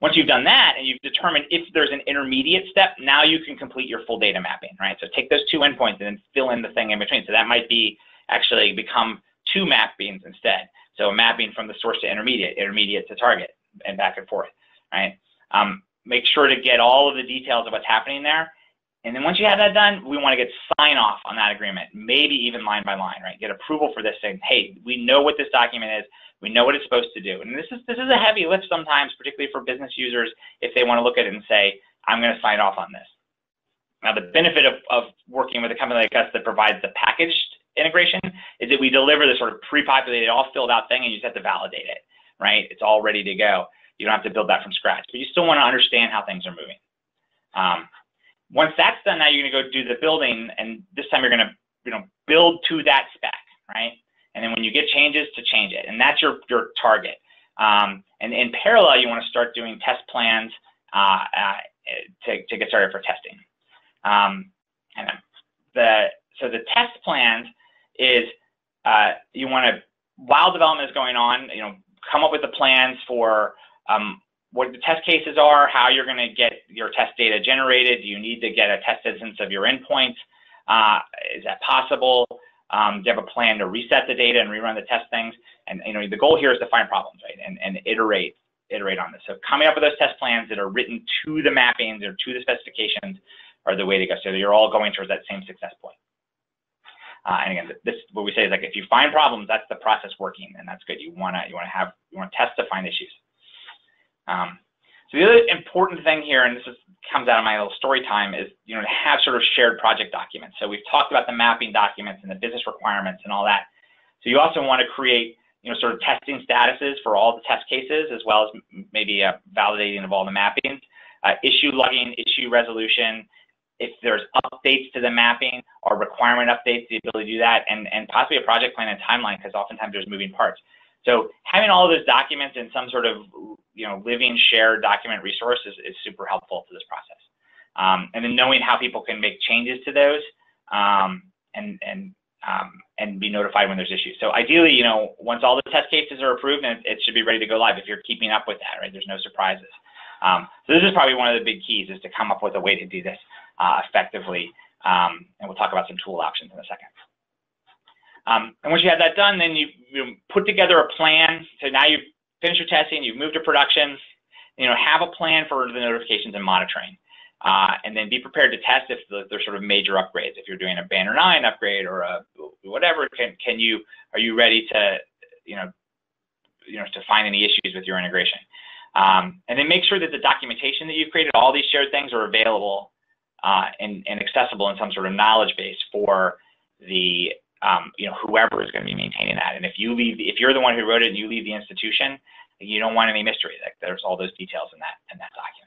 Once you've done that and you've determined if there's an intermediate step, now you can complete your full data mapping, right? So take those two endpoints and then fill in the thing in between. So that might be actually become two mappings instead. So a mapping from the source to intermediate, intermediate to target, and back and forth, right? Um, make sure to get all of the details of what's happening there. And then once you have that done, we want to get sign off on that agreement, maybe even line by line, right? Get approval for this thing. hey, we know what this document is. We know what it's supposed to do. And this is, this is a heavy lift sometimes, particularly for business users, if they want to look at it and say, I'm going to sign off on this. Now, the benefit of, of working with a company like us that provides the packaged integration is that we deliver this sort of pre-populated, all filled out thing, and you just have to validate it, right? It's all ready to go. You don't have to build that from scratch, but you still want to understand how things are moving. Um, once that's done, now you're going to go do the building, and this time you're going to, you know, build to that spec, right? And then when you get changes, to change it, and that's your your target. Um, and in parallel, you want to start doing test plans uh, uh, to to get started for testing. Um, and the so the test plans is uh, you want to while development is going on, you know, come up with the plans for um, what the test cases are, how you're going to get your test data generated. Do you need to get a test instance of your endpoints? Uh, is that possible? Um, do you have a plan to reset the data and rerun the test things? And you know, the goal here is to find problems, right? And, and iterate, iterate on this. So coming up with those test plans that are written to the mappings or to the specifications are the way to go. So you're all going towards that same success point. Uh, and again, this what we say is like if you find problems, that's the process working, and that's good. You wanna you wanna have you wanna test to find issues. Um, so the other important thing here, and this is, comes out of my little story time, is you know to have sort of shared project documents. So we've talked about the mapping documents and the business requirements and all that. So you also want to create you know sort of testing statuses for all the test cases, as well as maybe a validating of all the mappings, uh, issue logging, issue resolution. If there's updates to the mapping or requirement updates, the ability to do that, and, and possibly a project plan and timeline, because oftentimes there's moving parts. So having all of those documents in some sort of you know living shared document resource is, is super helpful to this process. Um, and then knowing how people can make changes to those um, and and um, and be notified when there's issues. So ideally, you know, once all the test cases are approved, it, it should be ready to go live. If you're keeping up with that, right? There's no surprises. Um, so this is probably one of the big keys is to come up with a way to do this uh, effectively. Um, and we'll talk about some tool options in a second. Um, and once you have that done, then you, you put together a plan. So now you've finished your testing, you've moved to production, you know, have a plan for the notifications and monitoring. Uh, and then be prepared to test if there's sort of major upgrades. If you're doing a Banner 9 upgrade or a whatever, can, can you, are you ready to, you know, you know, to find any issues with your integration? Um, and then make sure that the documentation that you've created, all these shared things are available uh, and, and accessible in some sort of knowledge base for the um, you know, whoever is going to be maintaining that. And if you leave, if you're the one who wrote it and you leave the institution, you don't want any mystery. Like there's all those details in that in that document.